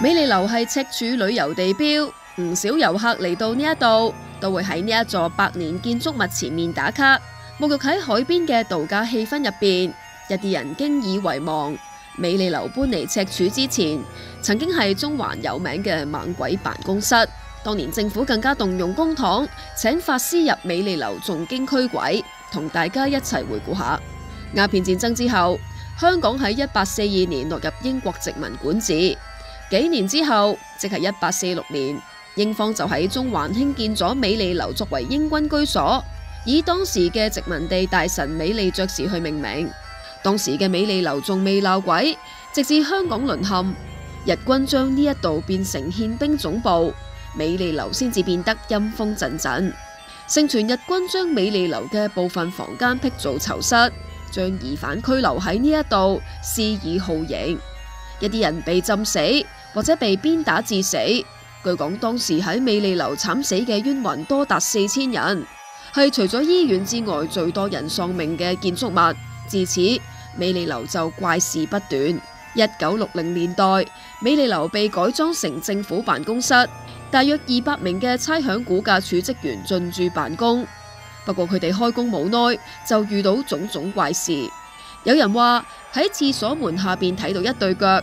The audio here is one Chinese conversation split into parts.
美利楼系赤柱旅游地标，唔少游客嚟到呢一度都会喺呢一座百年建筑物前面打卡。沐浴喺海边嘅度假气氛入边，一啲人惊以遗忘。美利楼搬嚟赤柱之前，曾经系中环有名嘅猛鬼办公室。当年政府更加动用公堂，请法师入美利楼，仲经驱鬼，同大家一齐回顾下鸦片战争之后，香港喺一八四二年落入英国殖民管治。几年之后，即系一八四六年，英方就喺中环兴建咗美利楼作为英军居所，以当时嘅殖民地大臣美利爵士去命名。当时嘅美利楼仲未闹鬼，直至香港沦陷，日军将呢一度变成宪兵总部，美利楼先至变得阴风阵阵。盛传日军将美利楼嘅部分房间辟做囚室，将疑犯拘留喺呢一度，施以酷刑，一啲人被浸死。或者被鞭打致死。据讲当时喺美利楼惨死嘅冤魂多达四千人，系除咗医院之外最多人丧命嘅建筑物。自此，美利楼就怪事不断。一九六零年代，美利楼被改装成政府办公室，大约二百名嘅差饷估价处职员进驻办公。不过佢哋开工冇耐，就遇到种种怪事。有人话喺厕所门下边睇到一对脚。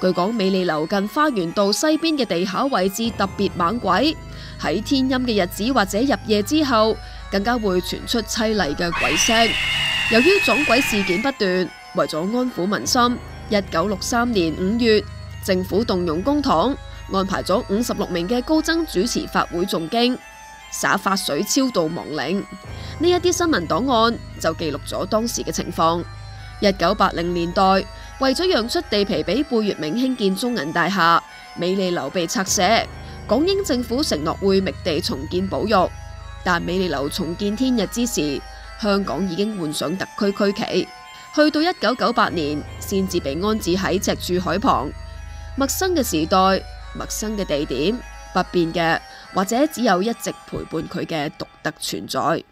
据讲，美利楼近花园道西边嘅地下位置特别猛鬼，喺天阴嘅日子或者入夜之后，更加会传出凄厉嘅鬼声。由于撞鬼事件不断，为咗安抚民心，一九六三年五月，政府动用公堂，安排咗五十六名嘅高僧主持法会诵经、洒法水、超度亡灵。呢一啲新闻档案就记录咗当时嘅情况。一九八零年代。为咗让出地皮俾贝月明兴建中银大厦，美利楼被拆卸。港英政府承诺会觅地重建保育，但美利楼重建天日之时，香港已经换上特区区旗。去到一九九八年，先至被安置喺赤柱海旁。陌生嘅时代，陌生嘅地点，不变嘅或者只有一直陪伴佢嘅独特存在。